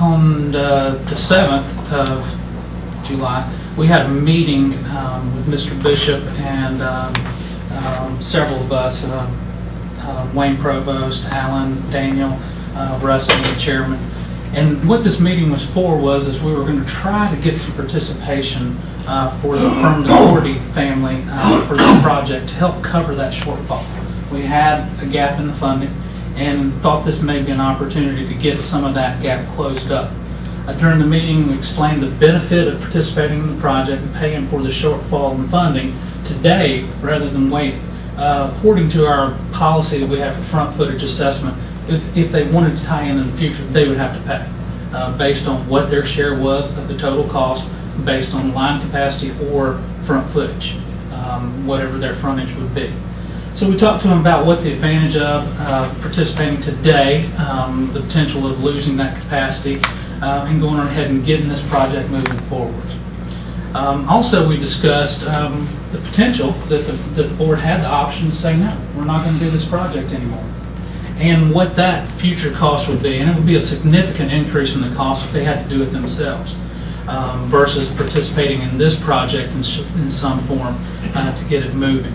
on the the 7th of July, we had a meeting um, with Mr. Bishop and um, um, several of us, um, uh, Wayne Provost, Alan, Daniel, uh, Rusty, the chairman. And what this meeting was for was, is we were going to try to get some participation uh, for the, from the Doherty family uh, for this project to help cover that shortfall. We had a gap in the funding and thought this may be an opportunity to get some of that gap closed up. Uh, During the meeting, we explained the benefit of participating in the project and paying for the shortfall in funding today rather than wait. Uh, According to our policy that we have for front footage assessment, if, if they wanted to tie in in the future, they would have to pay, uh, based on what their share was of the total cost, based on line capacity or front footage, um, whatever their frontage would be. So we talked to them about what the advantage of uh, participating today, um, the potential of losing that capacity, uh, and going ahead and getting this project moving forward. Um, Also, we discussed um, the potential that the, that the board had the option to say, no, we're not going to do this project anymore. And what that future cost would be, and it would be a significant increase in the cost if they had to do it themselves um, versus participating in this project in, in some form uh, to get it moving.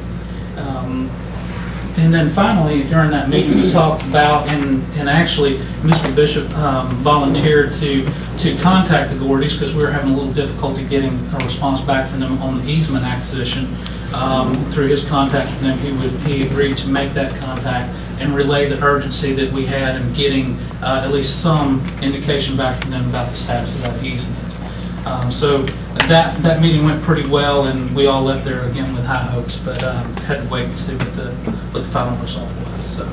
And then finally, during that meeting, we talked about, and, and actually, Mr. Bishop um, volunteered to, to contact the Gordys, because we were having a little difficulty getting a response back from them on the easement acquisition. Um, Through his contact with them, he would, he agreed to make that contact and relay the urgency that we had in getting uh, at least some indication back from them about the status of that easement. Um, So that, that meeting went pretty well, and we all left there again with high hopes, but um, had to wait and see what the, what the final result was, so.